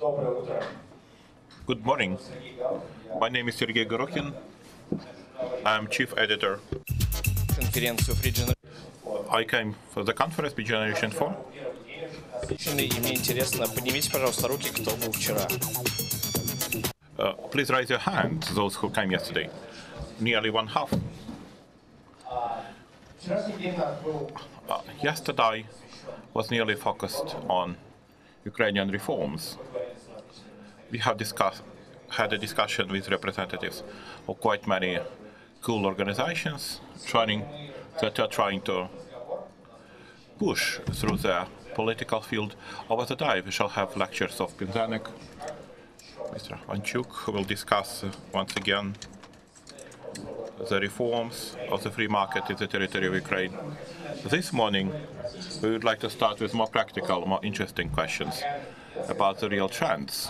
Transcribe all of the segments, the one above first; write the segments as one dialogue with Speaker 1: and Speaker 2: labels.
Speaker 1: Good morning. My name is Sergei Gorokhin. I'm chief editor. I came for the conference with Generation
Speaker 2: Forum.
Speaker 1: Uh, please raise your hand, those who came yesterday. Nearly one half. Uh, yesterday was nearly focused on Ukrainian reforms. We have discussed, had a discussion with representatives of quite many cool organizations trying, that are trying to push through the political field. Over the day, we shall have lectures of Pinzanek, Mr. Vanchuk, who will discuss uh, once again the reforms of the free market in the territory of Ukraine. This morning, we would like to start with more practical, more interesting questions about the real trends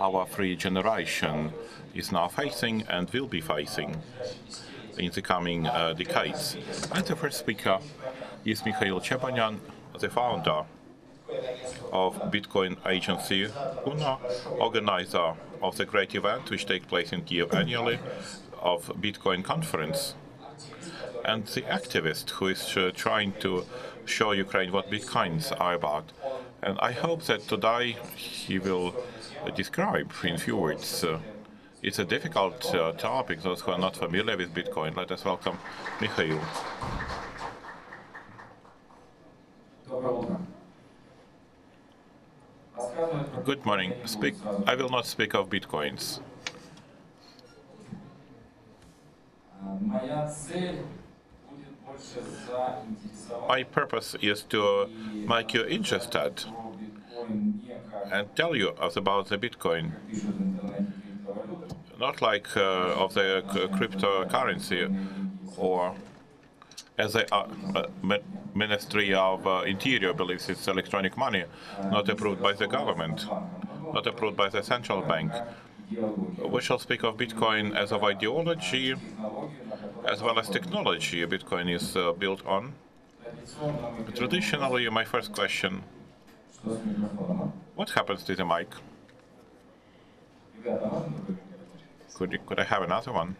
Speaker 1: our free generation is now facing and will be facing in the coming uh, decades. And the first speaker is Mikhail Chobanyan, the founder of Bitcoin agency organizer of the great event which takes place in Kiev annually of Bitcoin conference, and the activist who is uh, trying to show Ukraine what Bitcoins are about. And I hope that today he will uh, describe in few words. Uh, it's a difficult uh, topic, those who are not familiar with Bitcoin. Let us welcome Mikhail. Good morning. Speak, I will not speak of Bitcoins. My purpose is to make you interested and tell you about the Bitcoin. Not like uh, of the cryptocurrency or as the uh, uh Ministry of uh, Interior believes it's electronic money, not approved by the government, not approved by the central bank. We shall speak of Bitcoin as of ideology as well as technology Bitcoin is uh, built on. Traditionally, my first question, what happens to the mic?
Speaker 3: Could, you,
Speaker 1: could I have another one?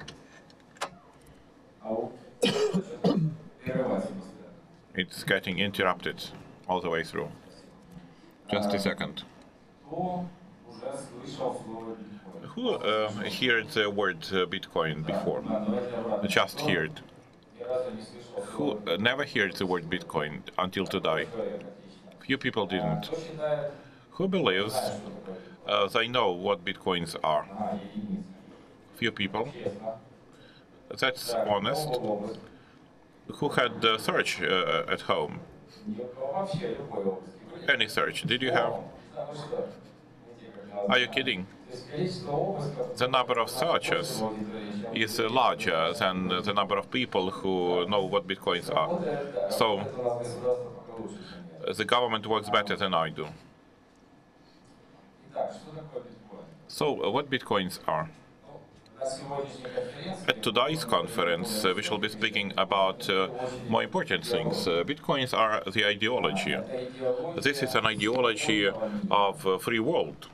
Speaker 1: it's getting interrupted all the way through. Just a second. Who um, heard the word uh, Bitcoin before? Just heard. Who uh, never heard the word Bitcoin until today? Few people didn't. Who believes uh, they know what Bitcoins are? Few people. That's honest. Who had the search uh, at home? Any search? Did you have? Are you kidding? The number of searches is larger than the number of people who know what bitcoins are. So the government works better than I do. So, what bitcoins are? At today's conference, uh, we shall be speaking about uh, more important things. Uh, bitcoins are the ideology. This is an ideology of uh, free world.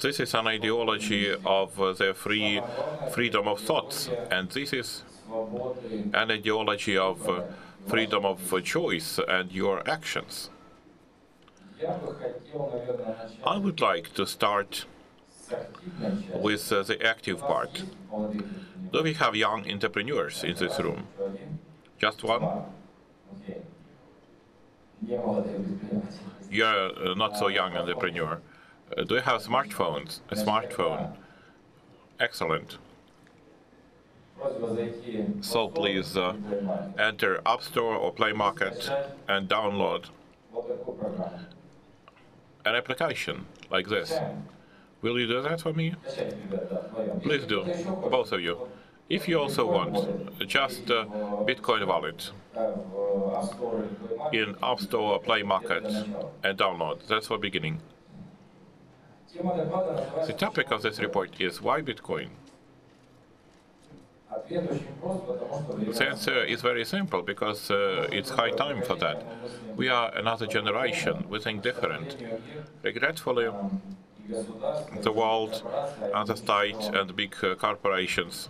Speaker 1: This is an ideology of uh, the free freedom of thoughts, and this is an ideology of uh, freedom of choice and your actions. I would like to start with uh, the active part. Do we have young entrepreneurs in this room? Just one? You're not so young entrepreneur. Uh, do you have smartphones? A smartphone. Excellent. So please uh, enter App Store or Play Market and download an application like this. Will you do that for me? Please do, both of you. If you also want, just uh, Bitcoin wallet in App Store or Play Market and download. That's for beginning. The topic of this report is why Bitcoin? The answer is very simple because uh, it's high time for that. We are another generation, we think different. Regretfully, the world and the state and big uh, corporations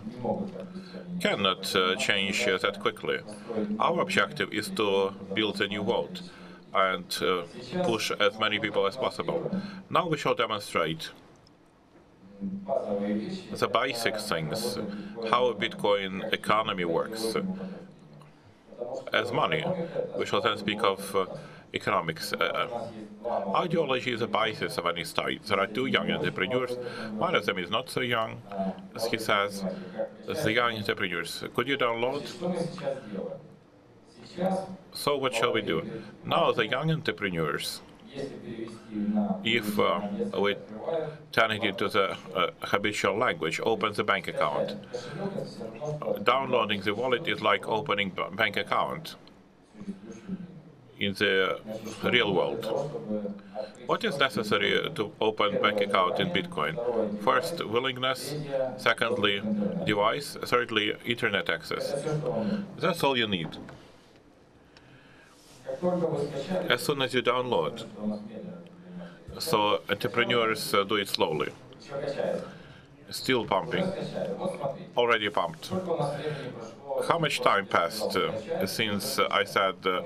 Speaker 1: cannot uh, change uh, that quickly. Our objective is to build a new world, and push as many people as possible. Now we shall demonstrate the basic things, how a Bitcoin economy works as money. We shall then speak of uh, economics. Uh, uh ideology is a basis of any state. There are two young entrepreneurs. One of them is not so young, as he says. The young entrepreneurs, could you download? So what shall we do? Now the young entrepreneurs, if uh, we turn it into the uh, habitual language, open the bank account. Downloading the wallet is like opening bank account in the real world. What is necessary to open bank account in Bitcoin? First, willingness. Secondly, device. Thirdly, internet access. That's all you need as soon as you download. So entrepreneurs uh, do it slowly. Still pumping. Already pumped. How much time passed uh, since uh, I said uh,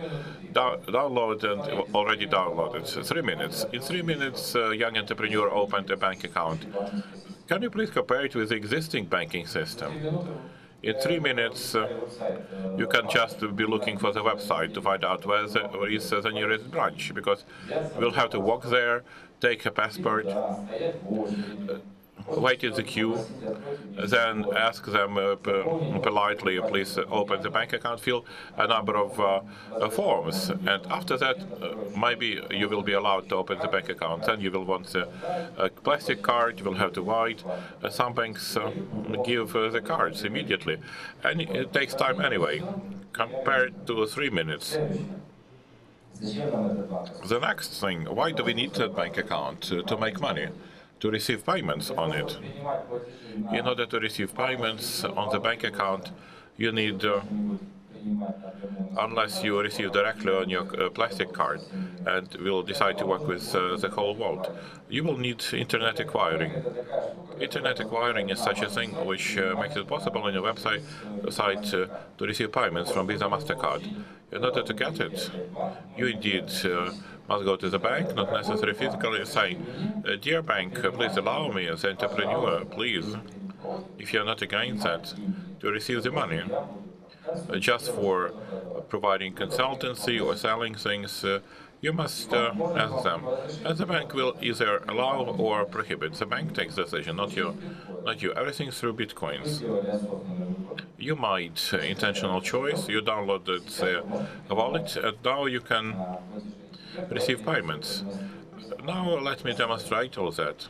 Speaker 1: download and already downloaded? Three minutes. In three minutes, a young entrepreneur opened a bank account. Can you please compare it with the existing banking system? In three minutes, uh, you can just be looking for the website to find out where, the, where is the nearest branch, because we'll have to walk there, take a passport,
Speaker 3: uh,
Speaker 1: wait in the queue, then ask them uh, politely, uh, please open the bank account, fill a number of uh, forms, and after that, maybe you will be allowed to open the bank account. Then you will want the plastic card, you will have to wait. Some banks give the cards immediately, and it takes time anyway, compared to three minutes. The next thing, why do we need a bank account? To make money to receive payments on it. In order to receive payments on the bank account, you need uh, unless you receive directly on your uh, plastic card and will decide to work with uh, the whole world. You will need internet acquiring. Internet acquiring is such a thing which uh, makes it possible on your website site, to receive payments from Visa, MasterCard. In order to get it, you indeed must go to the bank, not necessarily physically, say, Dear bank, please allow me, as entrepreneur, please, if you're not against that, to receive the money just for providing consultancy or selling things, uh, you must uh, ask them. And the bank will either allow or prohibit. The bank takes the decision, not you. Not you. Everything through bitcoins. You might uh, intentional choice. You downloaded the wallet, and now you can receive payments. Now let me demonstrate all that.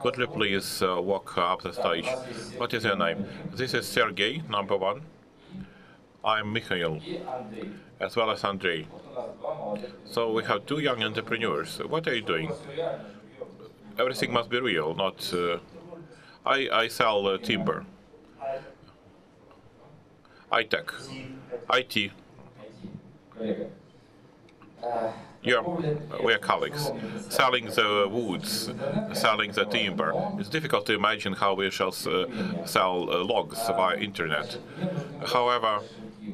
Speaker 1: Could you please uh, walk up the stage? What is your name? This is Sergey, number one. I'm Mikhail, as well as Andrei. So we have two young entrepreneurs. What are you doing? Everything must be real, not. Uh, I, I sell uh, timber, iTech, IT. Yeah, we are colleagues, selling the woods, selling the timber. It's difficult to imagine how we shall uh, sell uh, logs via internet. However,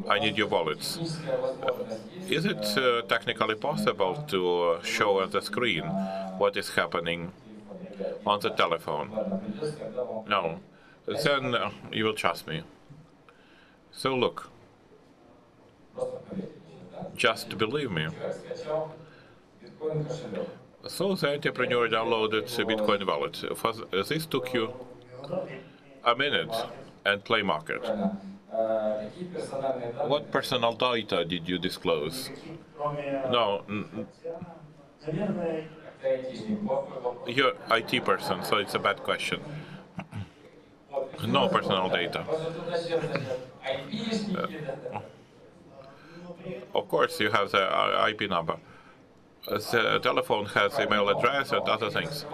Speaker 1: I need your wallets.
Speaker 3: Uh,
Speaker 1: is it uh, technically possible to uh, show on the screen what is happening on the telephone? No. Then uh, you will trust me. So look. Just believe me. So the entrepreneur downloaded Bitcoin wallet. For this took you a minute and play market. What personal data did you disclose? No. You're IT person, so it's a bad question. No personal data.
Speaker 3: Uh,
Speaker 1: of course, you have the uh, IP number the telephone has email address and other things.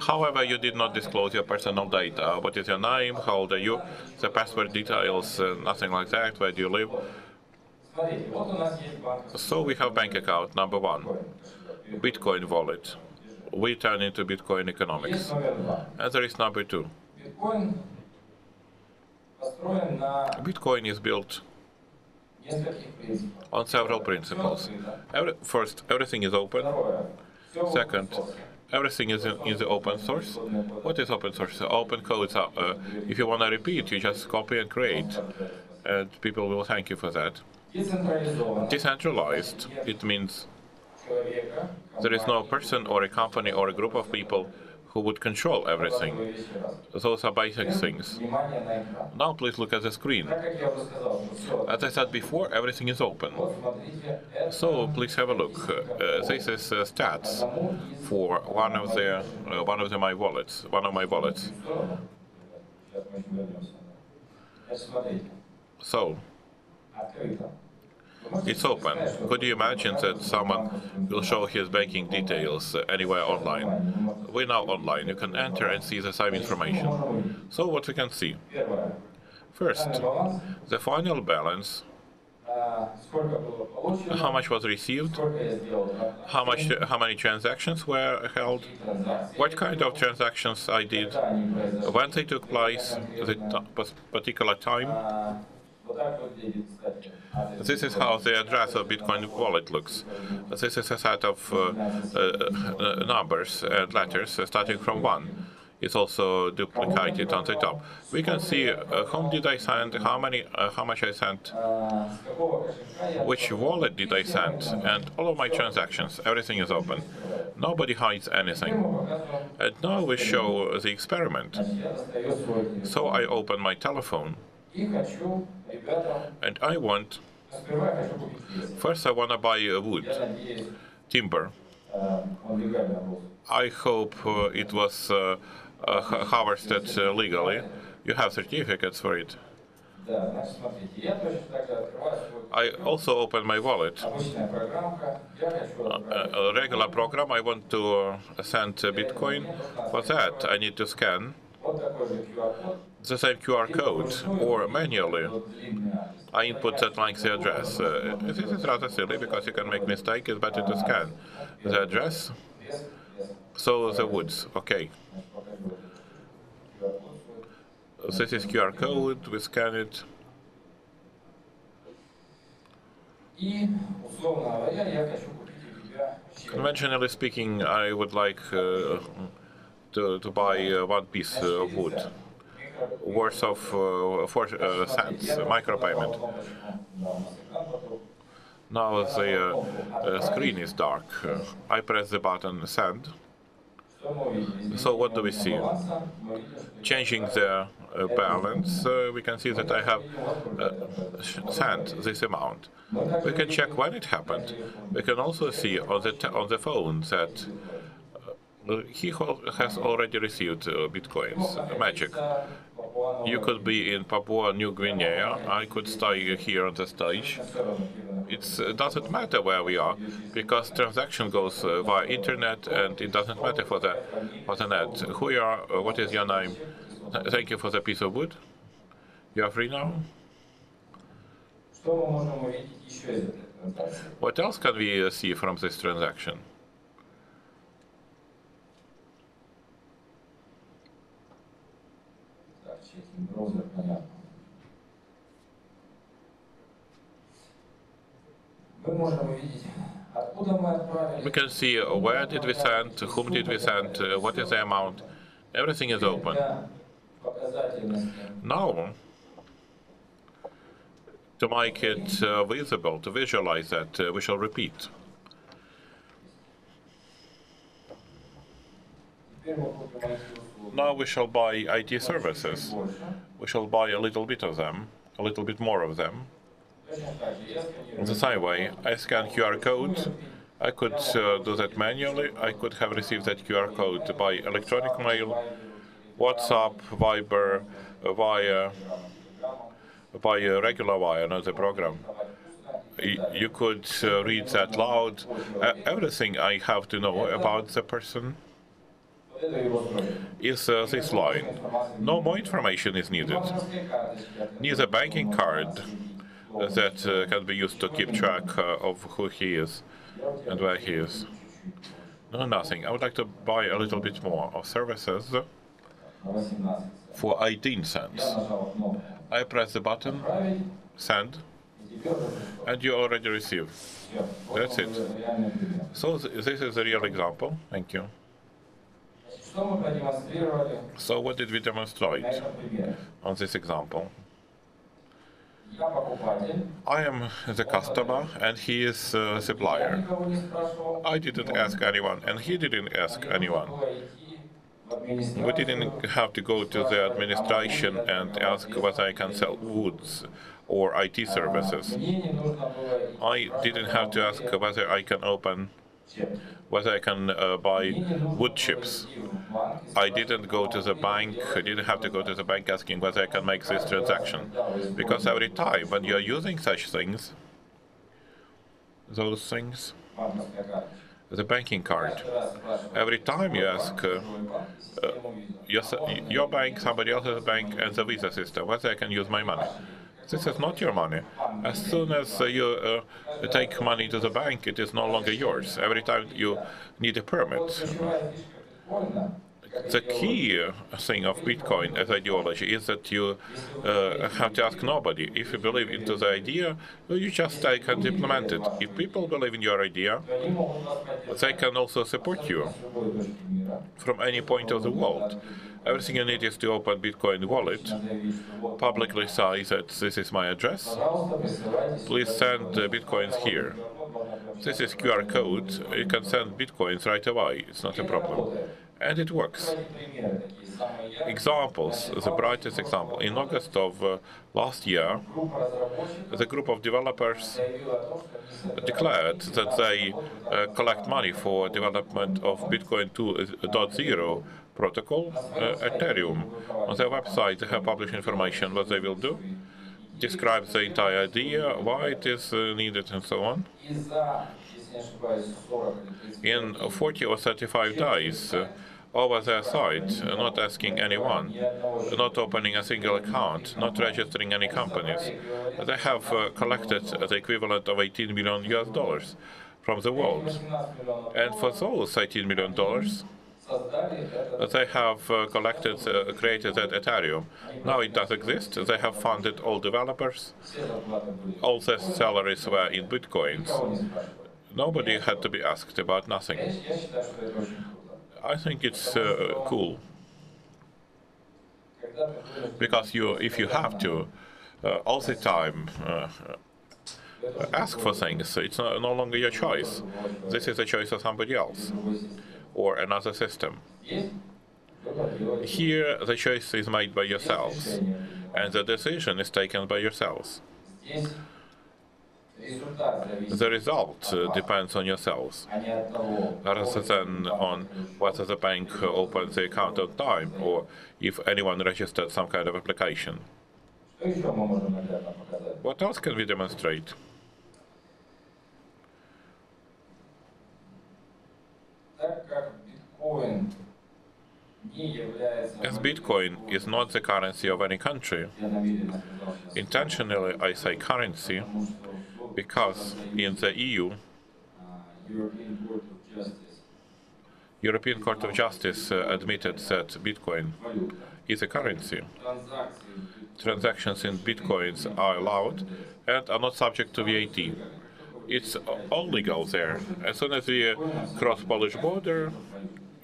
Speaker 1: However, you did not disclose your personal data. What is your name? How old are you? The password details, uh, nothing like that. Where do you live? So we have bank account, number one, Bitcoin wallet. We turn into Bitcoin economics. And there is number two. Bitcoin is built on several principles. Every, first, everything is open. Second, everything is in, in, the open source. What is open source? Open codes. Uh, if you want to repeat, you just copy and create, and people will thank you for that. Decentralized. It means there is no person or a company or a group of people who would control everything. Those are basic things. Now please look at the screen. As I said before, everything is open. So please have a look. Uh, this is uh, stats for one of the uh, one of the, my wallets, one of my wallets. So. It's open. Could you imagine that someone will show his banking details anywhere online? We're now online. You can enter and see the same information. So what we can see? First, the final balance how much was received, how much, how many transactions were held, what kind of transactions I did, when they took place, the particular time, this is how the address of Bitcoin wallet looks. This is a set of uh, uh numbers and letters uh, starting from 1 It's also duplicated on the top. We can see uh, whom did I send, how many, uh, how much I sent, which wallet did I send, and all of my transactions. Everything is open. Nobody hides anything. And now we show the experiment. So I open my telephone. And I want, first I want to buy a wood, timber. I hope uh, it was uh, uh, harvested uh, legally. You have certificates for it. I also open my wallet. A
Speaker 3: uh,
Speaker 1: uh, regular program, I want to send Bitcoin. For that, I need to scan the same QR code or manually. I input like the address. Uh, this is rather silly because you can make mistakes, it's better to scan the address. So the woods, okay. This is QR code, we scan it. Conventionally speaking, I would like uh, to, to buy uh, one piece uh, of wood worth of uh, four cents, micropayment. Now the screen is dark. I press the button send. So what do we see? Changing the uh, balance, uh, we can see that I have uh, sent this amount. We can check when it happened. We can also see on the on the phone that he has already received uh, bitcoins. Magic. You could be in Papua New Guinea. I could stay here on the stage. It uh, doesn't matter where we are because transaction goes uh, via internet and it doesn't matter for the for the net. Who you are? Uh, what is your name? Thank you for the piece of wood. You are free now. What else can we uh, see from this transaction? We can see where did we send, whom did we send, uh, what is the amount. Everything is open. Now, to make it uh, visible, to visualize that, uh, we shall repeat now we shall buy IT services. We shall buy a little bit of them, a little bit more of them. In the same way, I scan QR code. I could uh, do that manually. I could have received that QR code by electronic mail, WhatsApp, Viber, via via regular wire, not the program. You could uh, read that loud. Uh, everything I have to know about the person is uh, this line. No more information is needed. Needs a banking card that uh, can be used to keep track uh, of who he is and where he is. No, nothing. I would like to buy a little bit more of services for 18 cents. I press the button, send, and you already receive. That's it. So th this is a real example. Thank you. So what did we demonstrate on this example? I am the customer and he is uh,
Speaker 3: the
Speaker 1: supplier. I didn't ask anyone and he didn't ask anyone. We didn't have to go to the administration and ask whether I can sell woods or IT services. I didn't have to ask whether I can open, whether I can uh, buy wood chips. I didn't go to the bank, I didn't have to go to the bank asking whether I can make this transaction. Because every time when you're using such things, those things, the banking card. Every time you ask uh,
Speaker 3: uh,
Speaker 1: your, your bank, somebody else's bank, and the Visa system whether I can use my money. This is not your money. As soon as uh, you take money to the bank, it is no longer yours. Every time you need a permit the key uh, thing of Bitcoin as ideology is that you uh, have to ask nobody. If you believe into the idea, uh, you just take and implement it. If people believe in your idea, they can also support you from any point of the world. Everything you need is to open Bitcoin wallet, publicly say that this is my address. Please send the Bitcoins here. This is QR code. You can send bitcoins right away. It's not a problem. And it works. Examples, the brightest example. In August of uh, last year, the group of developers declared that they uh, collect money for development of Bitcoin 2.0 uh, protocol, uh, Ethereum. On their website, they have published information what they will do describes the entire idea, why it is uh, needed, and so on. In 40 or 35 days, uh, over their site, uh, not asking anyone, not opening a single account, not registering any companies. They have uh, collected the equivalent of 18 million US dollars from the world. And for those 18 million dollars, they have uh, collected, uh, created that Ethereum. Now it does exist. They have funded all developers. All their salaries were in bitcoins. Nobody had to be asked about nothing. I think it's uh, cool because you, if you have to, uh, all the time. Uh, ask for things. It's no, no longer your choice. This is the choice of somebody else or another system. Here, the choice is made by yourselves, and the decision is taken by yourselves. The result uh, depends on yourselves, rather than on whether the bank opens the account on time or if anyone registered some kind of application. What else can we demonstrate? As Bitcoin is not the currency of any country, intentionally I say currency because in the EU,
Speaker 3: European Court of Justice
Speaker 1: uh, admitted that Bitcoin is a currency. Transactions in Bitcoins are allowed and are not subject to VAT it's all legal there. As soon as you uh, cross Polish border,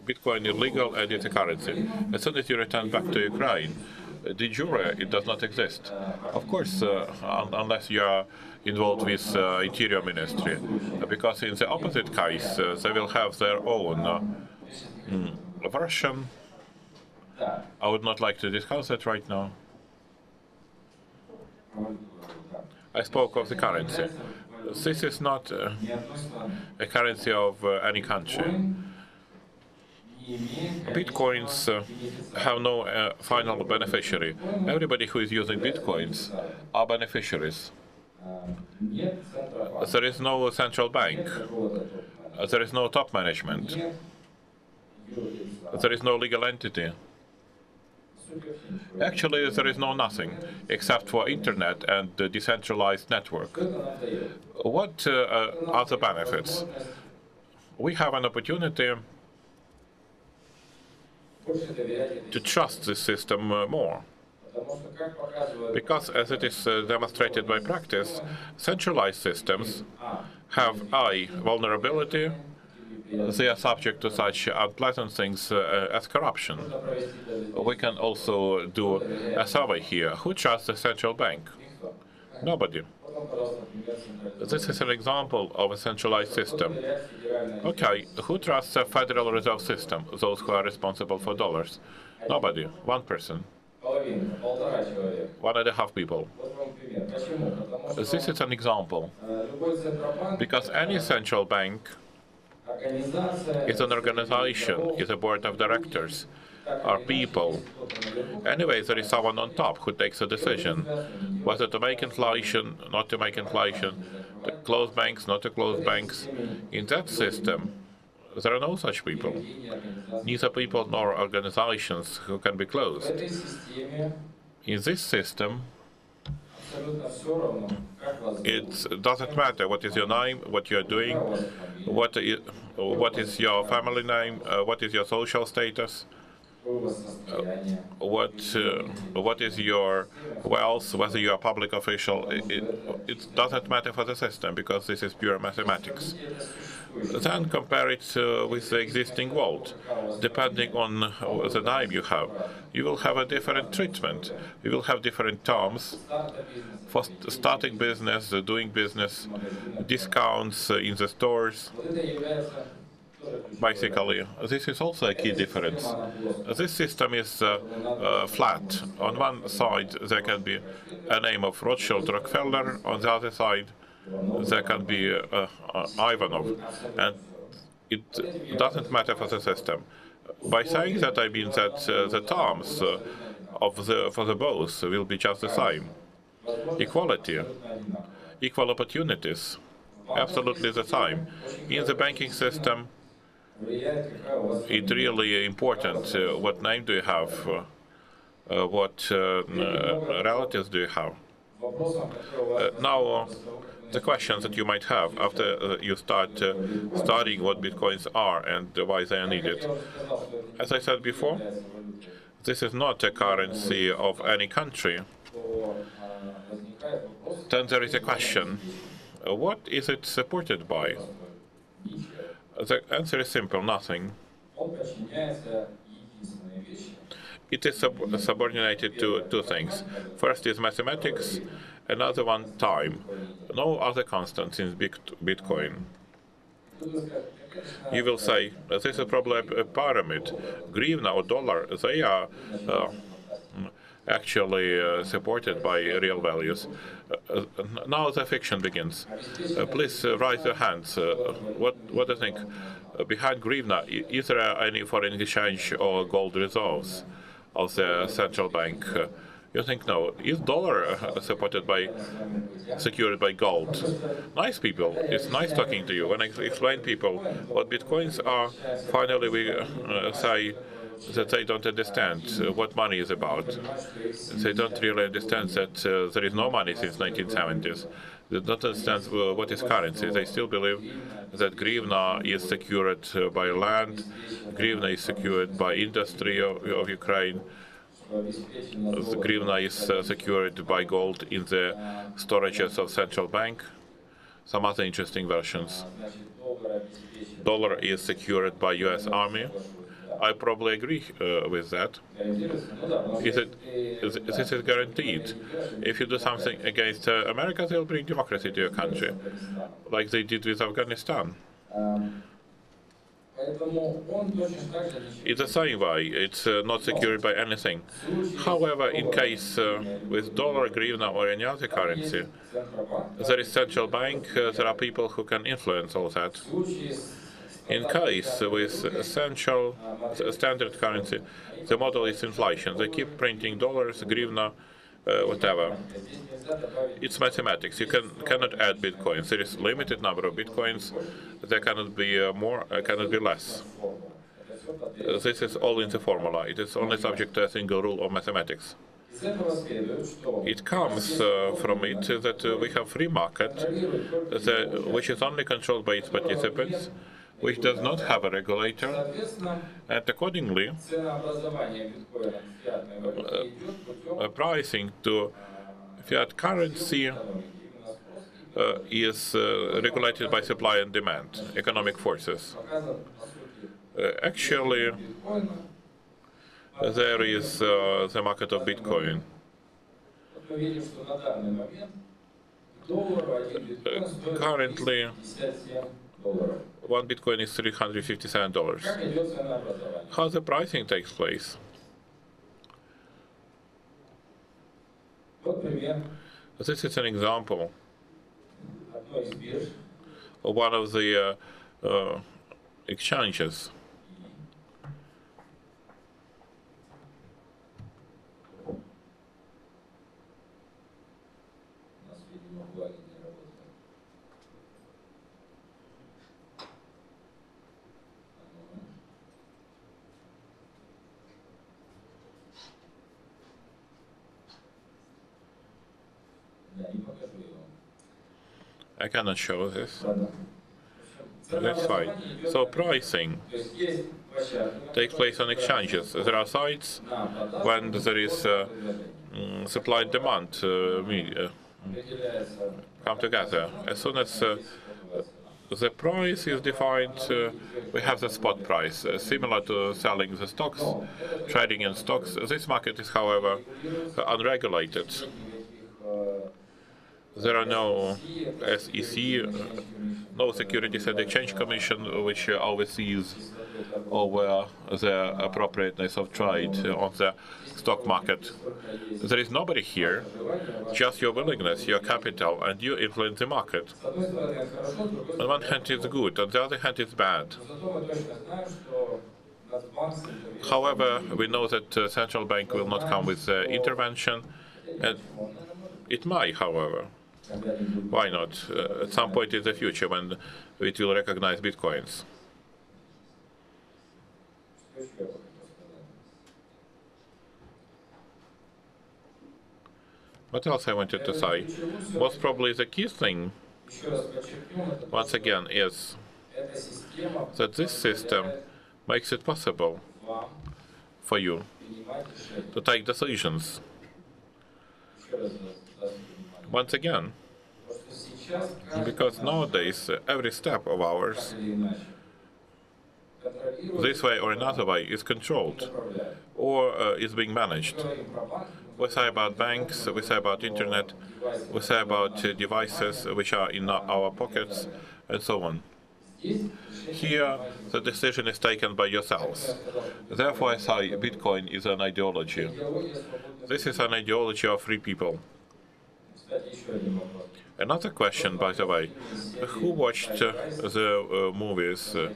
Speaker 1: Bitcoin is legal and it's a currency. As soon as you return back to Ukraine, uh, de jure it does not exist. Of course, uh, un unless you are involved with uh, Interior Ministry, because in the opposite case, uh, they will have their own uh, hmm, version. I would not like to discuss that right now. I spoke of the currency. This is not uh, a currency of uh, any country. Bitcoins uh, have no uh, final beneficiary. Everybody who is using Bitcoins are beneficiaries. There is no central bank. There is no top management. There is no legal entity. Actually, there is no nothing except for internet and the decentralized network. What uh, uh are the benefits? We have an opportunity to trust the system uh, more. Because as it is uh, demonstrated by practice, centralized systems have high vulnerability they are subject to such unpleasant things uh, as corruption. We can also do a survey here. Who trusts the central bank? Nobody. This is an example of a centralized system. Okay, who trusts the Federal Reserve System, those who are responsible for dollars? Nobody, one person. One and a half people. This is an example. Because any central bank it's an organization, it's a board of directors, are people. Anyway, there is someone on top who takes a decision whether to make inflation, not to make inflation, to close banks, not to close banks. In that system, there are no such people, neither people nor organizations who can be closed. In this system, it doesn't matter what is your name, what you are doing, What is your family name, uh, what is your social status.
Speaker 3: Э,
Speaker 1: what uh, what is your wealth, whether you are a public official, it, it, doesn't matter for the system because this is pure mathematics. Then compare it uh, with the existing world. Depending on the name you have, you will have a different treatment. You will have different terms for starting business, doing business, discounts in the stores. Basically, this is also a key difference. This system is uh, uh, flat. On one side, there can be a name of Rothschild Rockefeller. On the other side, there can be uh, uh, Ivanov. And it doesn't matter for the system. By saying that, I mean that uh, the terms uh, of the for the both will be just the same. Equality, equal opportunities, absolutely the same. In the banking system, it's really important uh, what name do you have, uh, uh what uh, uh, relatives do you have. now, the questions that you might have after you start studying what bitcoins are and why they are needed. As I said before, this is not a currency of any country. Then there is a question what is it supported by? The answer is simple nothing. It is sub- subordinated to two things. First is mathematics, another one, time. No other constants in Bitcoin. You will say, this is probably a pyramid. Grivna or dollar, they are. Uh, actually uh, supported by real values. Uh, uh, now the fiction begins. Uh, please uh, raise your hands. What, what do you think? Behind Grivna, is there any foreign exchange or gold reserves of the central bank? You think no? Is dollar supported by, secured by gold? Nice people. It's nice talking to you. When I explain people what bitcoins are, finally we uh, say that they don't understand uh, what money is about. They don't really understand that uh, there is no money since 1970s. They don't understand uh, what is currency. They still believe that Grivna is secured uh, by land, Grivna is secured by industry of, of Ukraine, the Grivna is uh, secured by gold in the storages of central bank. Some other interesting versions. Dollar is secured by U.S. Army. I probably agree uh, with that. Is it, is, this is guaranteed. If you do something against uh, America, they'll bring democracy to your country, like they did with Afghanistan. It's the same way. It's uh, not secured by anything. However, in case uh, with dollar, hryvnia, or any other currency, there is central bank. Uh, there are people who can influence all that. In case with essential standard currency, the model is inflation. They keep printing dollars, hryvnia, uh, whatever. It's mathematics. You can cannot add bitcoins. There is limited number of bitcoins. There cannot be uh, more. Uh, cannot be less. This is all in the formula. It is only subject to a single rule of mathematics. It comes uh, from it that uh, we have free market, the, which is only controlled by its participants, which does not have a regulator, and accordingly, uh, pricing to fiat currency uh, is uh, regulated by supply and demand, economic forces. Uh, actually, there is uh, the market of Bitcoin.
Speaker 3: Uh,
Speaker 1: currently, one Bitcoin is $357. How the pricing takes place? This is an example of one of the uh, uh, exchanges. I cannot show this. That's fine. So pricing takes place on exchanges. There are sites when there is uh, mm, supply and demand uh, come together. As soon as uh, the price is defined, uh, we have the spot price, uh, similar to selling the stocks, trading in stocks. This market is, however, unregulated there are no SEC, no Securities and Exchange Commission, which oversees over the appropriateness of trade on the stock market. There is nobody here, just your willingness, your capital, and you influence the market. On one hand, it's good, on the other hand, it's bad. However, we know that the central bank will not come with uh, intervention, and it might, however. Why not? Uh, at some point in the future, when it will recognize bitcoins. What else I wanted to say? Most probably the key thing, once again, is that this system makes it possible for you to take decisions once again. Because nowadays, every step of ours, this way or another way, is controlled or uh, is being managed. We say about banks, we say about internet, we say about uh, devices which are in our pockets, and so on. Here, the decision is taken by yourselves. Therefore, I say Bitcoin is an ideology. This is an ideology of free people. Another question, by the way. Who watched uh, the uh, movies uh,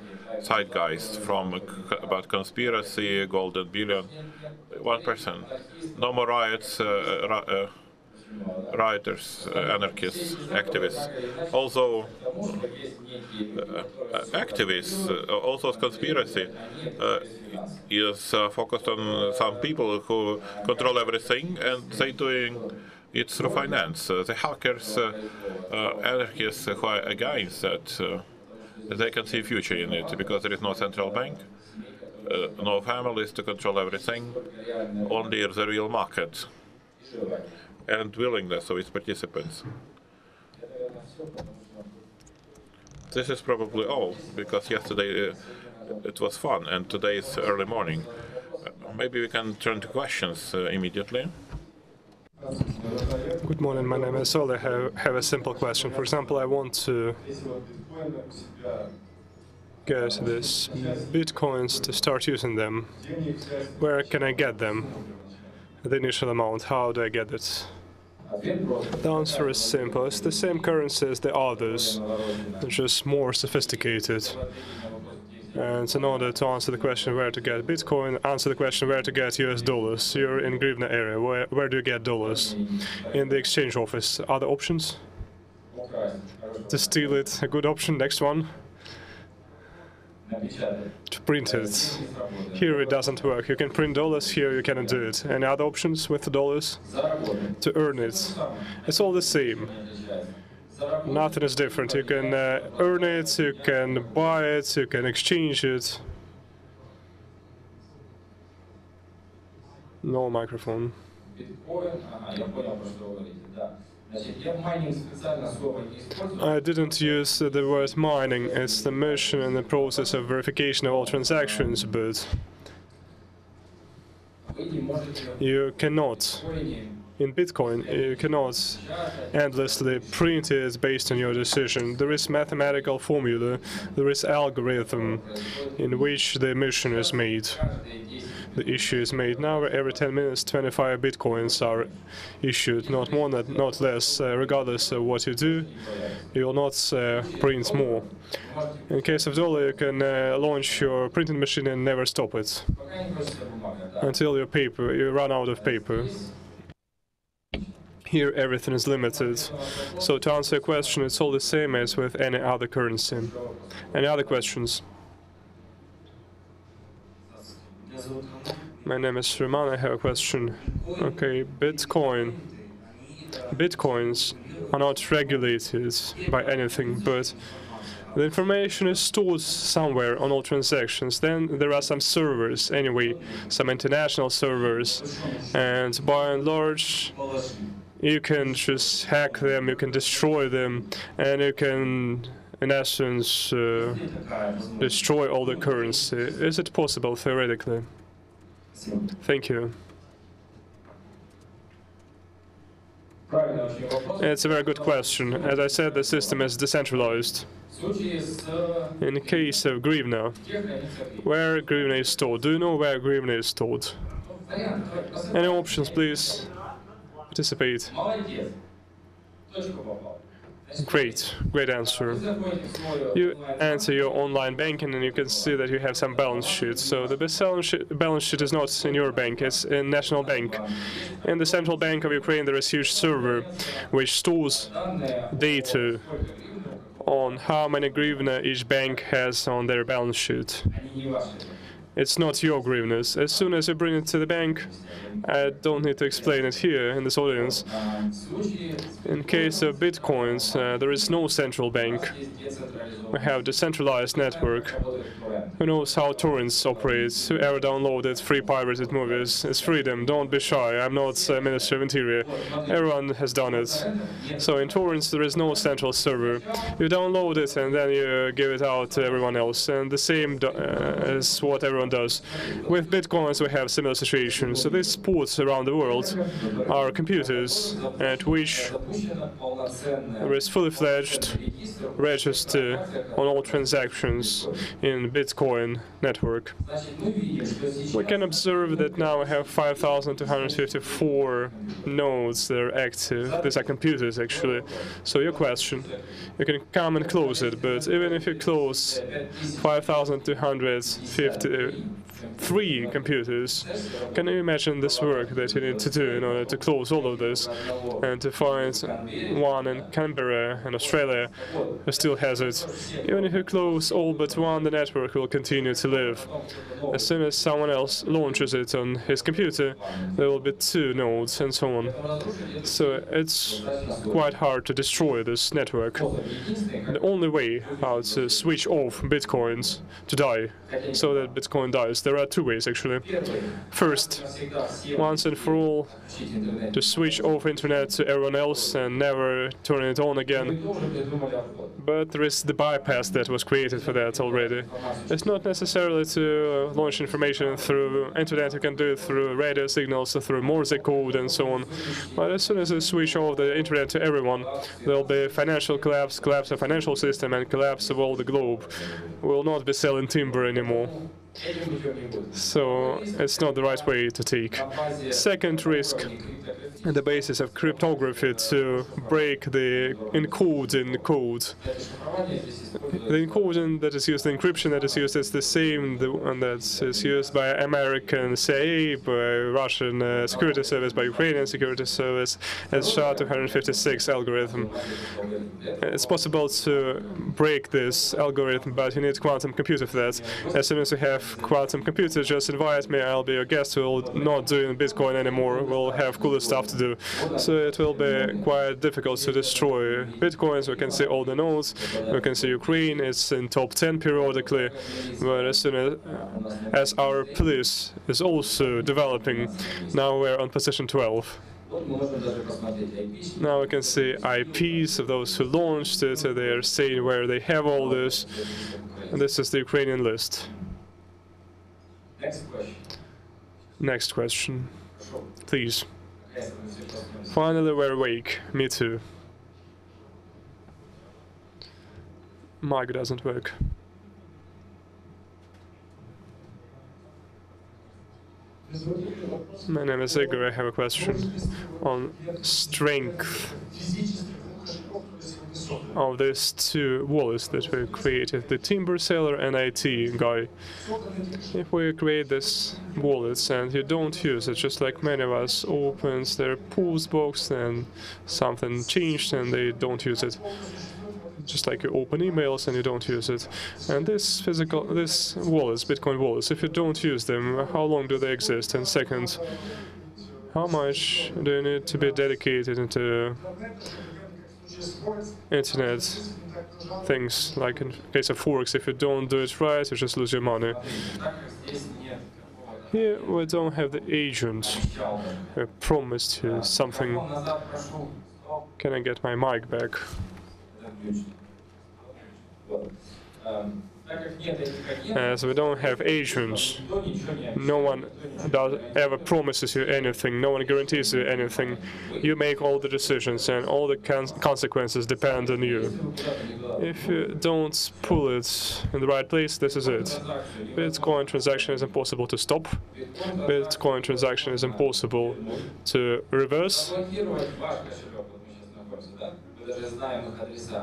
Speaker 1: Zeitgeist from about conspiracy, Golden Billion? One person. No more riots, uh, uh rioters, uh, anarchists, activists. Also, uh, activists, also conspiracy is focused on some people who control everything and they doing it's through finance. Uh, the hackers, uh, uh, anarchists who are against that, they can see future in it because there is no central bank. no families to control everything, only the real market and willingness of its participants. This is probably all, because yesterday uh, it was fun and today is early morning. Maybe we can turn to questions uh, immediately.
Speaker 4: Good morning, my name is Sol. I have, have a simple question. For example, I want to get these bitcoins to start using them. Where can I get them? The initial amount, how do I get it? The answer is simple. It's the same currency as the others, just more sophisticated. And in order to answer the question where to get Bitcoin, answer the question where to get US dollars. You're in Grivna area. Where, where do you get dollars? In the exchange office. Other options? To steal it, a good option. Next one. To print it. Here it doesn't work. You can print dollars, here you cannot do it. Any other options with the dollars? To earn it. It's all the same nothing is different. You can uh, earn it, you can buy it, you can exchange it. No microphone. I didn't use the word mining, it's the mission and the process of verification of all transactions, but you cannot in Bitcoin, you cannot endlessly print it based on your decision. There is mathematical formula, there is algorithm in which the emission is made. The issue is made now every 10 minutes 25 bitcoins are issued, not more, not less. Uh, regardless of what you do, you will not uh, print more. In case of dollar, you can uh, launch your printing machine and never stop it until your paper you run out of paper. Here, everything is limited. So to answer your question, it's all the same as with any other currency. Any other questions? My name is Roman. I have a question. Okay, Bitcoin. Bitcoins are not regulated by anything, but the information is stored somewhere on all transactions. Then there are some servers, anyway, some international servers, and by and large, you can just hack them, you can destroy them, and you can, in essence, uh, destroy all the currency. Is it possible theoretically? Thank you. It's a very good question. As I said, the system is decentralized. In case of
Speaker 3: Hryvnia,
Speaker 4: where Hryvnia is stored? Do you know where Hryvnia is stored? Any options, please? participate? Great, great answer. You answer your online banking and you can see that you have some balance sheet. So the balance sheet, balance sheet is not in your bank, it's in National Bank. In the Central Bank of Ukraine there is huge server which stores data on how many hryvnia each bank has on their balance sheet. It's not your hryvnias. As soon as you bring it to the bank, I don't need to explain it here in this audience. In case of bitcoins, uh, there is no central bank. We have decentralized network. Who knows how torrents operates? Who ever downloaded free pirated movies? It's freedom. Don't be shy. I'm not uh, Minister of Interior. Everyone has done it. So in torrents, there is no central server. You download it and then you give it out to everyone else, and the same uh, as what everyone everyone does. With bitcoins, we have similar situations. So these ports around the world are computers at which there is fully fledged register on all transactions in Bitcoin network. We can observe that now we have 5,254 nodes that are active. These are computers, actually. So your question, you can come and close it, but even if you close 5,250, good. 5,253 computers, can you imagine this work that you need to do in order to close all of this and to find one in Canberra in Australia who still has it? Even if you close all but one, the network will continue to live. As soon as someone else launches it on his computer, there will be two nodes and so on. So it's quite hard to destroy this network. The only way how to switch off bitcoins to die, so that Bitcoin dies, there are two ways, actually. First, once and for all, to switch off internet to everyone else and never turn it on again. But there is the bypass that was created for that already. It's not necessarily to uh, launch information through internet. You can do it through radio signals, through Morse code, and so on. But as soon as you switch off the internet to everyone, there'll be financial collapse, collapse of financial system, and collapse of all the globe. We'll not be selling timber anymore. So it's not the right way to take. Second risk, the basis of cryptography to break the encoding code. The encoding that is used, the encryption that is used is the same one that is used by American CIA, by Russian uh, security service, by Ukrainian security service, as SHA-256 algorithm. It's possible to break this algorithm, but you need quantum computer for that. As soon as you have have quantum computers, just invite me, I'll be your guest, we'll not do Bitcoin anymore, we'll have cooler stuff to do. So it will be quite difficult to destroy Bitcoins, we can see all the nodes, we can see Ukraine, it's in top 10 periodically, but as soon as, our police is also developing, now we're on position 12. Now we can see IPs of those who launched it, they are saying where they have all this. This is the Ukrainian list.
Speaker 3: Next question.
Speaker 4: Next question. Please. Finally, we're awake. Me too. Mic doesn't work. My name is Igor. I have a question on strength of these two wallets that we created, the Timber Seller and IT guy. If we create these wallets and you don't use it, just like many of us opens their pools box and something changed and they don't use it. Just like you open emails and you don't use it. And this physical, this wallets, Bitcoin wallets, if you don't use them, how long do they exist? And second, how much do you need to be dedicated into internet things, like in case of Forex. If you don't do it right, you just lose your money. Here we don't have the agent I promised you something. Can I get my mic back?
Speaker 3: Uh,
Speaker 4: As we don't have agents, no one does, ever promises you anything, no one guarantees you anything. You make all the decisions, and all the consequences depend on you. If you don't pull it in the right place, this is it. Bitcoin transaction is impossible to stop. Bitcoin transaction is impossible to reverse.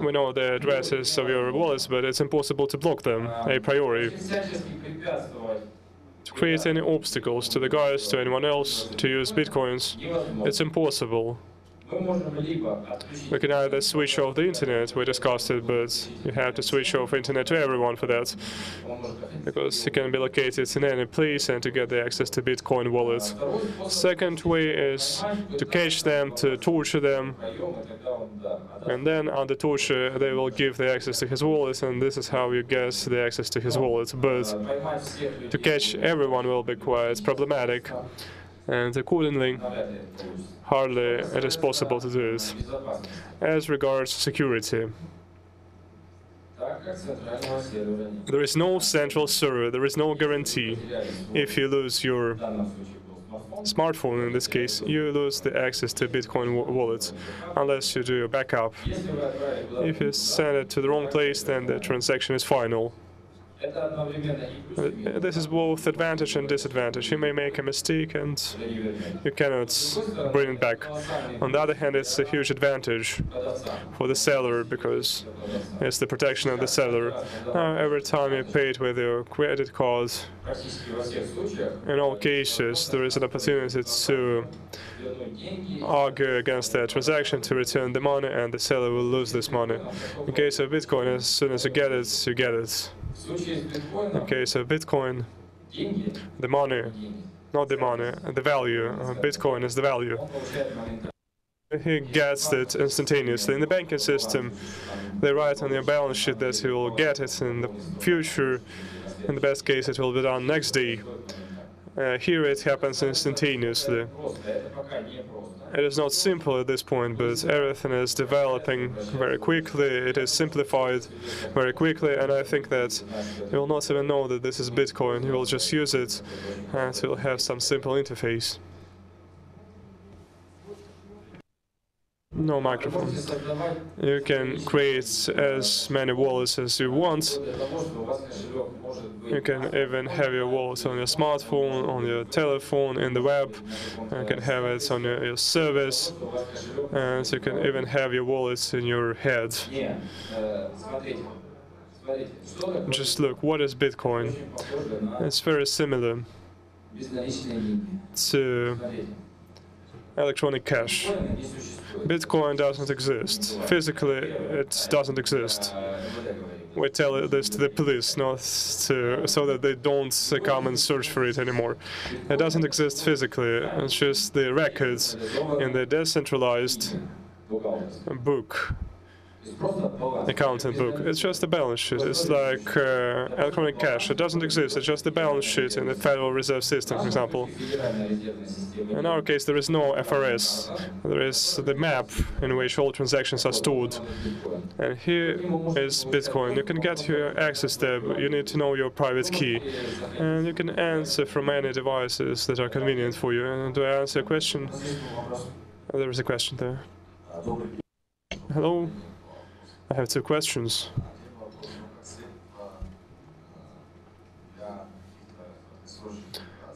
Speaker 4: We know the addresses of your wallets, but it's impossible to block them a priori. To create any obstacles to the guys, to anyone else, to use bitcoins, it's impossible. We can either switch off the internet, we discussed it, but you have to switch off internet to everyone for that, because it can be located in any place and to get the access to Bitcoin wallets. Second way is to catch them, to torture them, and then under torture they will give the access to his wallet, and this is how you get the access to his wallet. But to catch everyone will be quite problematic and accordingly, hardly it is possible to do
Speaker 3: this.
Speaker 4: As regards security, there is no central server, there is no guarantee. If you lose your smartphone in this case, you lose the access to Bitcoin wallet unless you do a backup. If you send it to the wrong place, then the transaction is final. Uh, this is both advantage and disadvantage. You may make a mistake and you cannot bring it back. On the other hand, it's a huge advantage for the seller because it's the protection of the seller. Every time you pay it with your credit card, in all cases, there is an opportunity to argue against the transaction to return the money and the seller will lose this money. In case of Bitcoin, as soon as you get it, you get it. Okay, so Bitcoin, the money, not the money, the value. Uh, Bitcoin is the value. He gets it instantaneously. In the banking system, they write on your balance sheet that he will get it in the future. In the best case, it will be done next day. Uh, here it happens instantaneously. It is not simple at this point, but everything is developing very quickly, it is simplified very quickly, and I think that you will not even know that this is Bitcoin, you will just use it, and it will have some simple interface. no microphone. You can create as many wallets as you want. You can even have your wallet on your smartphone, on your telephone, in the web. You can have it on your, your service. And you can even have your wallets in your head. Just look, what is Bitcoin? It's very similar to electronic cash. Bitcoin doesn't exist. Physically, it doesn't exist. We tell this to the police, not to, so that they don't come and search for it anymore. It doesn't exist physically. It's just the records in the decentralized book accounting book. It's just a balance sheet. It's like uh, electronic cash. It doesn't exist. It's just a balance sheet in the Federal Reserve System, for example. In our case, there is no FRS. There is the map in which all transactions are stored. And here is Bitcoin. You can get your access there, but you need to know your private key. And you can answer from any devices that are convenient for you. And do I answer a question? Oh, there is a question there. Hello? I have two questions.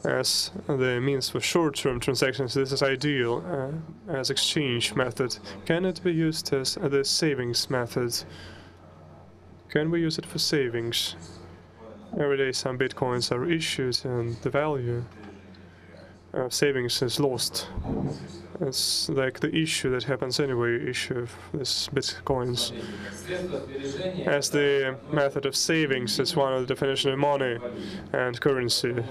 Speaker 4: As the means for short-term transactions, this is ideal uh, as exchange method. Can it be used as the savings method? Can we use it for savings? Every day some bitcoins are issued and the value uh, savings is lost. It's like the issue that happens anyway, issue of this bitcoins. As the method of savings is one of the definition of money and currency.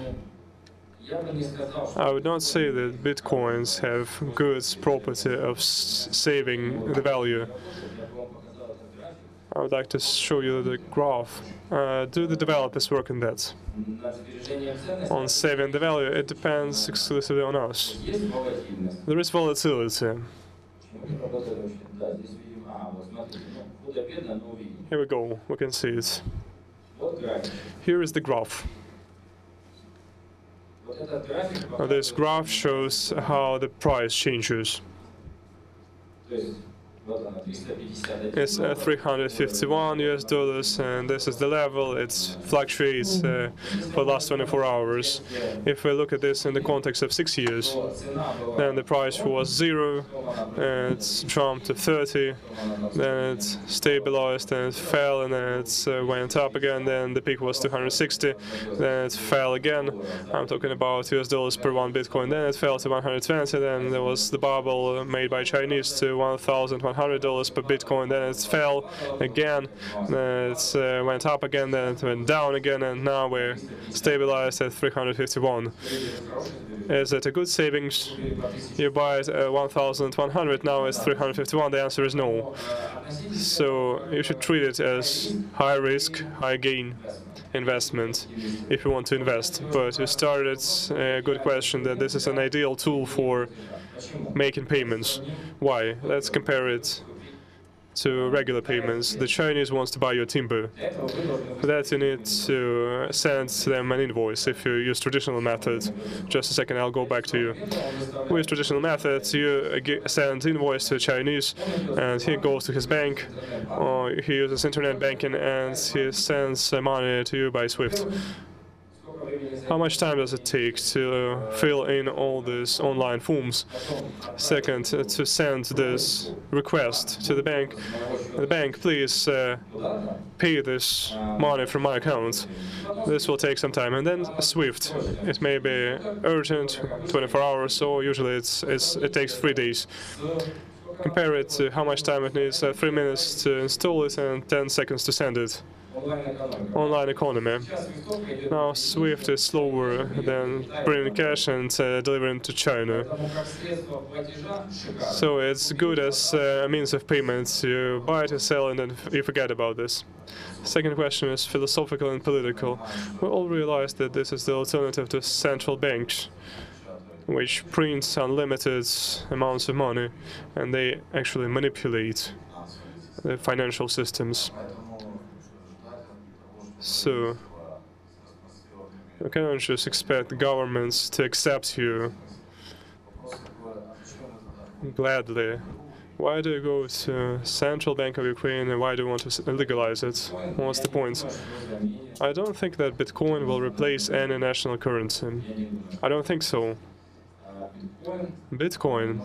Speaker 4: I would not say that bitcoins have goods property of saving the value. I would like to show you the graph. Uh, do the developers work on that? On saving the value, it depends exclusively on us. There is volatility. Here we go, we can see it. Here is the graph. Now this graph shows how the price changes. It's uh, 351 US dollars, and this is the level. It fluctuates uh, for the last 24 hours. If we look at this in the context of six years, then the price was zero, and it jumped to 30, then it stabilized and it fell, and then it uh, went up again. Then the peak was 260, then it fell again. I'm talking about US dollars per one Bitcoin. Then it fell to 120, then there was the bubble made by Chinese to 1,100 dollars per Bitcoin. Then it fell again. Then it uh, went up again. Then it went down again, and now we're stabilized at 351. Is it a good savings? You buy it at 1,100. Now it's 351. The answer is no. So you should treat it as high risk, high gain investment if you want to invest. But you started a good question that this is an ideal tool for making payments. Why? Let's compare it to regular payments. The Chinese wants to buy your timber. For that, you need to send them an invoice if you use traditional methods. Just a second, I'll go back to you. With traditional methods. You send invoice to a Chinese, and he goes to his bank, or he uses internet banking, and he sends money to you by SWIFT. How much time does it take to fill in all these online forms? Second, uh, to send this request to the bank. The bank, please uh, pay this money from my account. This will take some time. And then SWIFT. It may be urgent, 24 hours, or usually it's, it's it takes three days compare it to how much time it needs, uh, 3 minutes to install it and 10 seconds to send it online economy. Now SWIFT is slower than bringing cash and uh, delivering to China. So it's good as uh, a uh, means of payments. You buy it, you sell, and then you forget about this. Second question is philosophical and political. We all realize that this is the alternative to central banks which prints unlimited amounts of money and they actually manipulate the financial systems. So you cannot just expect governments to accept you gladly Why do you go to Central Bank of Ukraine and why do you want to legalize it? What's the point? I don't think that Bitcoin will replace any national currency. I don't think so. Bitcoin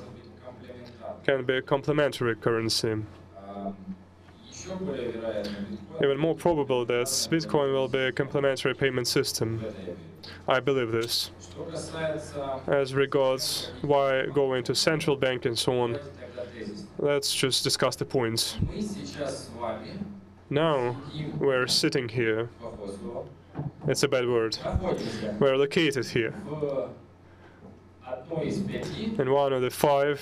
Speaker 4: can be a complementary currency. Even more probable that Bitcoin will be a complementary payment system. I believe this. As regards why go into central bank and so on, let's just discuss the points. Now we're sitting here. It's a bad word. We're located here. In one of the five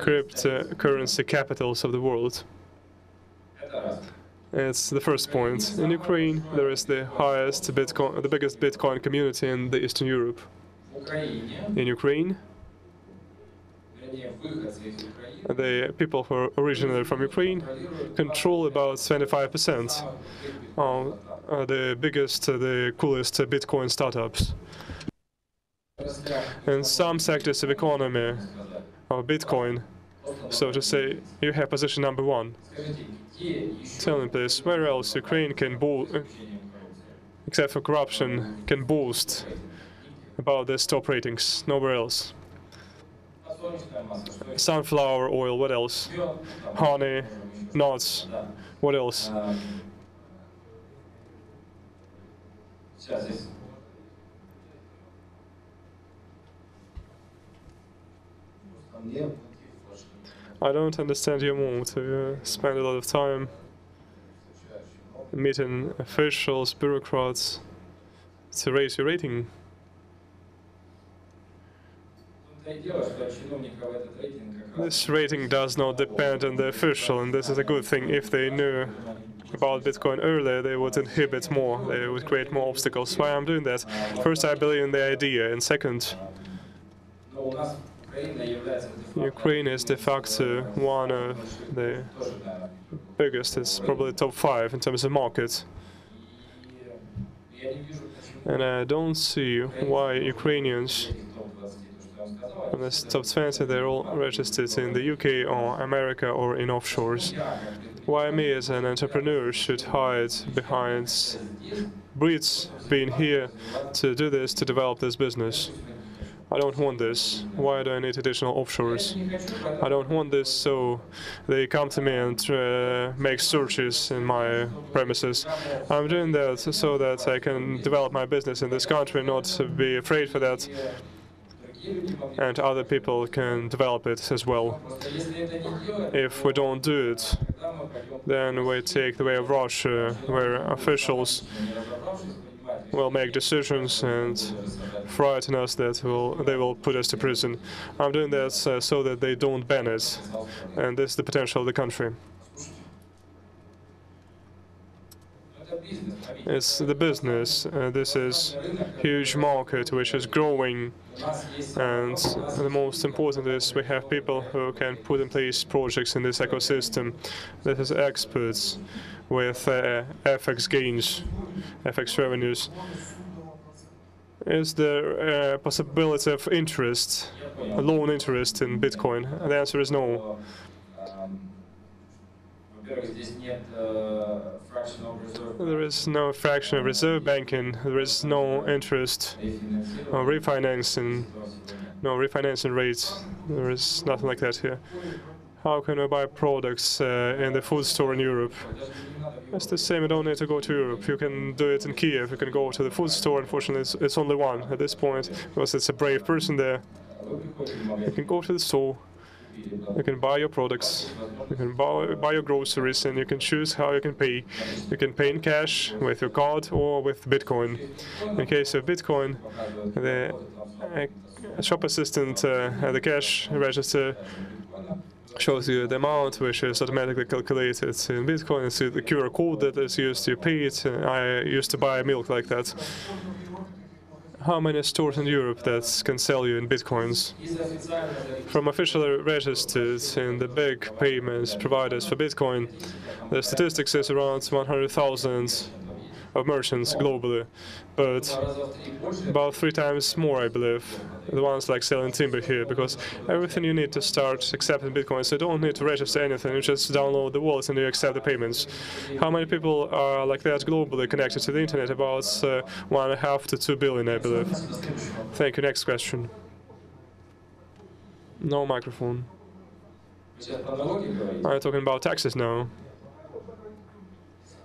Speaker 4: cryptocurrency capitals of the world. It's the first point. In Ukraine, there is the highest Bitcoin, the biggest Bitcoin community in the Eastern Europe. In Ukraine, the people who are originally from Ukraine control about 25% of uh, the biggest, uh, the coolest Bitcoin startups. In some sectors of economy, of Bitcoin, so to say, you have position number one telling this, where else Ukraine can,
Speaker 3: boost,
Speaker 4: except for corruption, can boost about their stock ratings, nowhere else. Sunflower oil, what else? Honey, nuts, what else?
Speaker 3: Yeah.
Speaker 4: I don't understand your move to spend a lot of time meeting officials, bureaucrats to raise your rating. This rating does not depend on the official, and this is a good thing. If they knew about Bitcoin earlier, they would inhibit more, they would create more obstacles. Why I'm doing that? First, I believe in the idea, and second, Ukraine is de facto one of the biggest, it's probably top five in terms of market. And I don't see why Ukrainians in the top 20, they're all registered in the UK or America or in offshores. Why me as an entrepreneur should hide behind Brits being here to do this, to develop this business? I don't want this. Why do I need additional offshores? I don't want this, so they come to me and uh, make searches in my premises. I'm doing that so that I can develop my business in this country, not be afraid for that and other people can develop it as well. If we don't do it, then we take the way of Russia, where officials will make decisions and frighten us that will they will put us to prison. I'm doing that uh, so that they don't ban us, and this is the potential of the country. It's the business. Uh, this is huge market which is growing, and the most important is we have people who can put in place projects in this ecosystem. This is experts with uh, FX gains, FX revenues, is there a possibility of interest, loan interest in Bitcoin? The answer is no. There is no fractional reserve banking. There is no interest, no refinancing, no refinancing rates. There is nothing like that here how can we buy products uh, in the food store in Europe? It's the same, you don't need to go to Europe. You can do it in Kiev, you can go to the food store. Unfortunately, it's, it's only one at this point, because it's a brave person there. You can go to the store, you can buy your products, you can buy, buy your groceries, and you can choose how you can pay. You can pay in cash, with your card, or with Bitcoin. In case of Bitcoin, the uh, shop assistant uh, at the cash register shows you the amount which is automatically calculated in Bitcoin. It's the QR code that is used to pay it. I used to buy milk like that. How many stores in Europe that can sell you in bitcoins? From officially registered in the big payments providers for bitcoin, the statistics is around 100,000 of merchants globally, but about three times more, I believe, the ones like selling timber here, because everything you need to start accepting Bitcoin, so you don't need to register anything, you just download the wallets and you accept the payments. How many people are like that globally connected to the internet? About uh, one and a half to two billion, I believe. Thank you. Next question. No microphone. Are you talking about taxes now?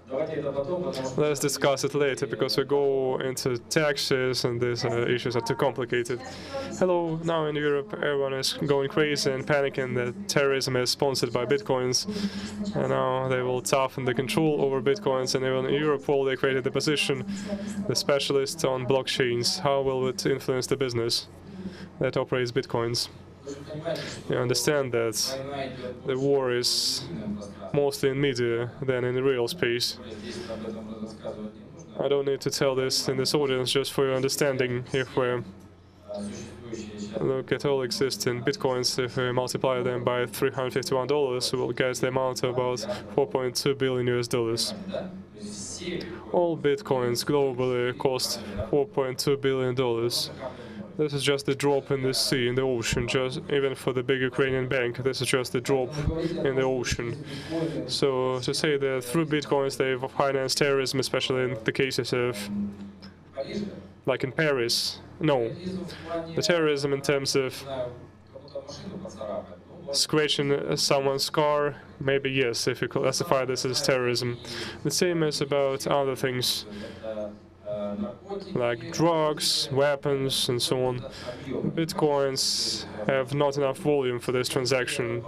Speaker 4: Let's discuss it later because we go into taxes and these uh, issues are too complicated. Hello, now in Europe everyone is going crazy and panicking that terrorism is sponsored by bitcoins and now they will toughen the control over bitcoins and even in Europe Europol they created the position, the specialist on blockchains. How will it influence the business that operates bitcoins? you understand that the war is mostly in media than in the real space. I don't need to tell this in this audience just for your understanding if we look at all existing bitcoins, if we multiply them by $351, we'll get the amount of about 4.2 billion US dollars. All bitcoins globally cost 4.2 billion dollars. This is just a drop in the sea, in the ocean, just even for the big Ukrainian bank, this is just a drop in the ocean. So to say that through bitcoins they've financed terrorism, especially in the cases of, like in Paris, no, the terrorism in terms of scratching someone's car, maybe yes, if you classify this as terrorism. The same is about other things like drugs, weapons, and so on. Bitcoins have not enough volume for this transaction.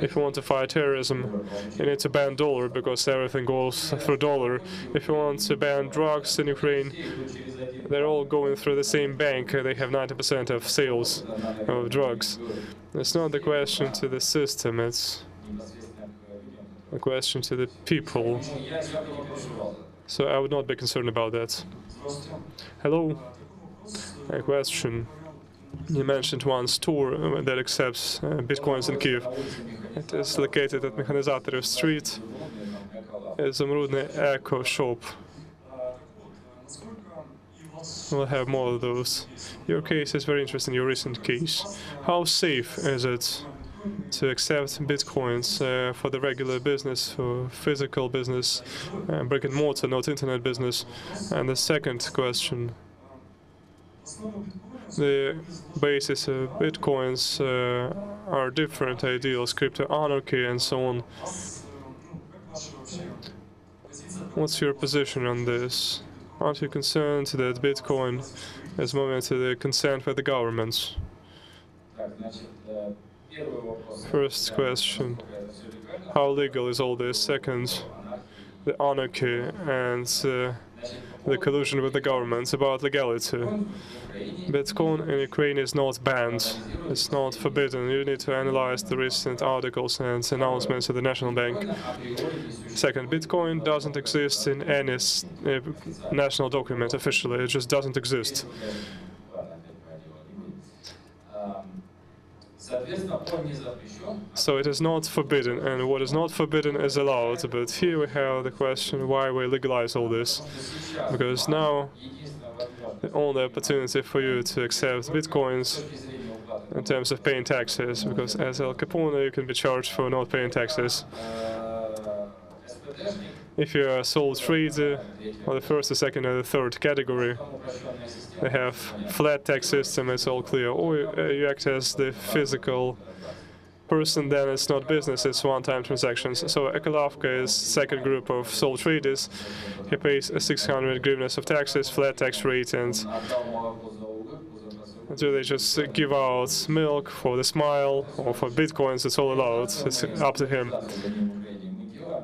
Speaker 4: If you want to fight terrorism, you need to ban dollar because everything goes through dollar. If you want to ban drugs in Ukraine, they're all going through the same bank. They have 90% of sales of drugs. It's not the question to the system, it's a question to the people. So I would not be concerned about that. Hello. A question. You mentioned one store that accepts uh, bitcoins in Kiev. It is located at Mechanizator Street. It's a Zamrudny Echo Shop. We'll have more of those. Your case is very interesting, your recent case. How safe is it to accept bitcoins uh, for the regular business, for physical business, uh, brick and mortar, not internet business? And the second question the basis of bitcoins uh, are different ideals, crypto anarchy, and so on. What's your position on this? Aren't you concerned that Bitcoin is moving to the consent with the governments? First question, how legal is all this? Second, the anarchy and uh, the collusion with the governments about legality. Bitcoin in Ukraine is not banned, it's not forbidden. You need to analyze the recent articles and announcements of the National Bank. Second, Bitcoin doesn't exist in any uh, national document officially, it just doesn't exist. So it is not forbidden, and what is not forbidden is allowed. But here we have the question why we legalize all this. Because now the only opportunity for you to accept bitcoins in terms of paying taxes, because as a Capone, you can be charged for not paying taxes if you are a sole trader, on the first, the second, and the third category, they have flat tax system, it's all clear. Or uh, you act as the physical person, then it's not business, it's one-time transactions. So Ekalovka is second group of sole traders. He pays 600 hryvnias of taxes, flat tax rate, and do they just give out milk for the smile or for bitcoins? It's all allowed. It's up to him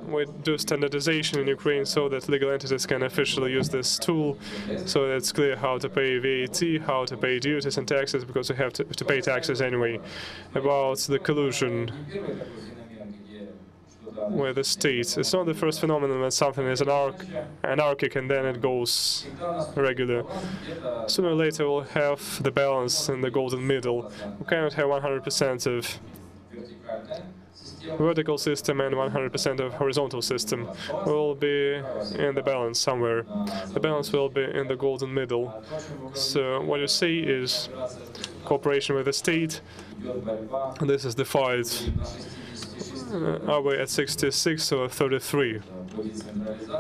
Speaker 4: we do standardization in Ukraine so that legal entities can officially use this tool, so that's it's clear how to pay VAT, how to pay duties and taxes, because we have to, to pay taxes anyway. About the collusion with the state. It's not the first phenomenon when something is anarch anarchic and then it goes regular. Sooner or later we'll have the balance in the golden middle. We cannot have 100% of vertical system and 100% of horizontal system will be in the balance somewhere. The balance will be in the golden middle. So what you see is cooperation with the state. This is the fight. Uh, are we at 66 or 33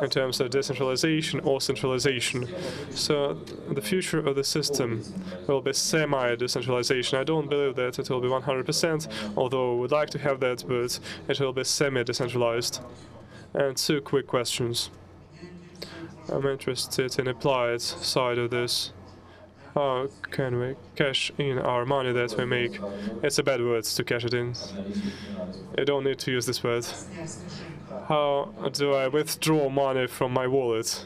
Speaker 4: in terms of decentralization or centralization? So the future of the system will be semi-decentralization. I don't believe that it will be 100%, although we would like to have that, but it will be semi-decentralized. And two quick questions. I'm interested in applied side of this. How can we cash in our money that we make? It's a bad word to cash it in. I don't need to use this word. How do I withdraw money from my wallet,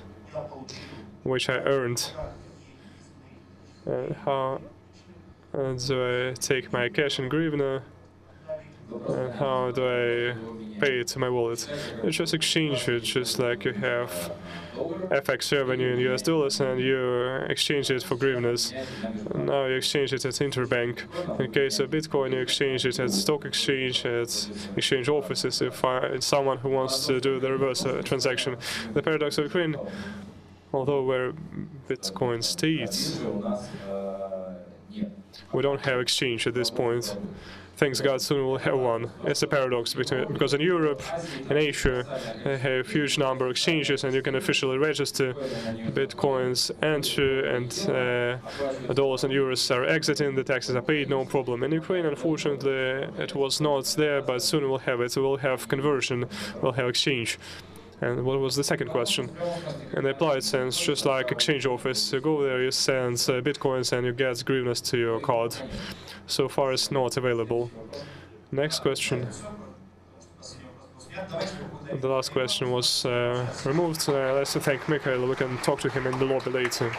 Speaker 4: which I earned? And how do I take my cash in Hryvnia? And how do I pay it to my wallet? You just exchange it, just like you have FX revenue in US dollars and you exchange it for hryvnias. Now you exchange it at interbank. In case of Bitcoin, you exchange it at stock exchange, at exchange offices if I, someone who wants to do the reverse uh, transaction. The paradox of Ukraine, although we're Bitcoin states, we don't have exchange at this point. Thanks God, soon we'll have one. It's a paradox between because in Europe and Asia, they have huge number of exchanges, and you can officially register bitcoins enter, and uh, dollars and euros are exiting. The taxes are paid, no problem. In Ukraine, unfortunately, it was not there, but soon we'll have it. We'll have conversion, we'll have exchange. And what was the second question? In the applied sense, just like exchange office, you go there, you send uh, bitcoins, and you get hryvnias to your card. So far, it's not available. Next question. The last question was uh, removed. Uh, let's thank Mikhail. We can talk to him in the lobby later.